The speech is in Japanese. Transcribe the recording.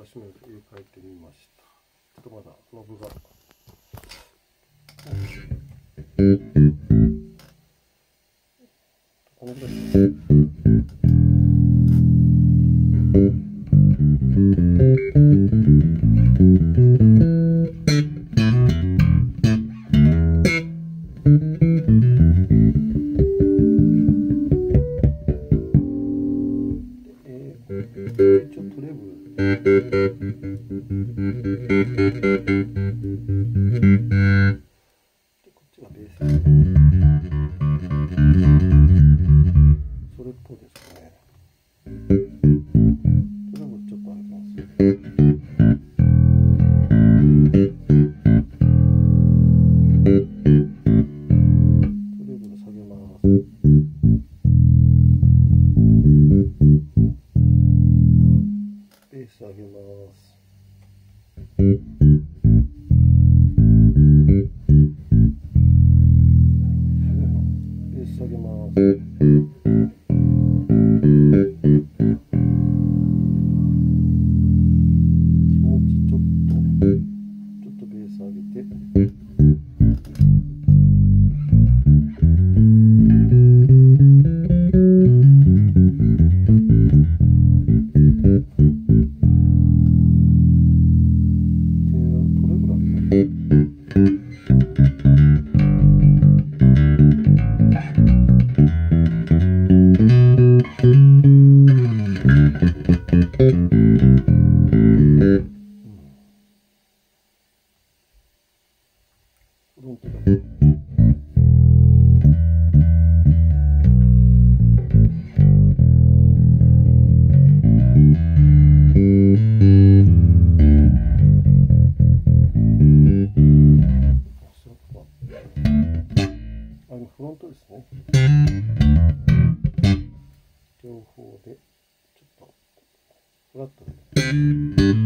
私も入れ替えてみました。ちょっとまだノブが。このぐらいえー、ちょっとレブでこっちがベース。それっぽいですかね。それもちょっとあります、ねあそうかあ今フロントですね両方でちょっとフラットで